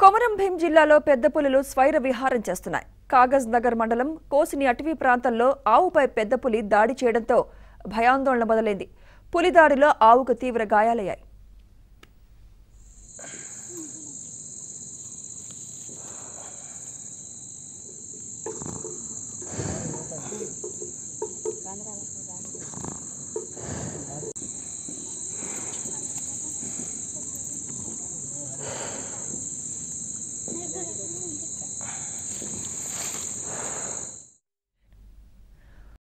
కొమరంభీం జిల్లాలో పెద్ద పులులు స్వైర విహారం చేస్తున్నాయి. కాగజ్ నగర్ మండలం కోసిని అటవీ ప్రాంతంలో ఆవుపై పెద్ద పులి దాడి చేయడంతో భయాందోళన మొదలైంది. పులి దాడిలో ఆవుకు తీవ్ర గాయాలయ్యాయి.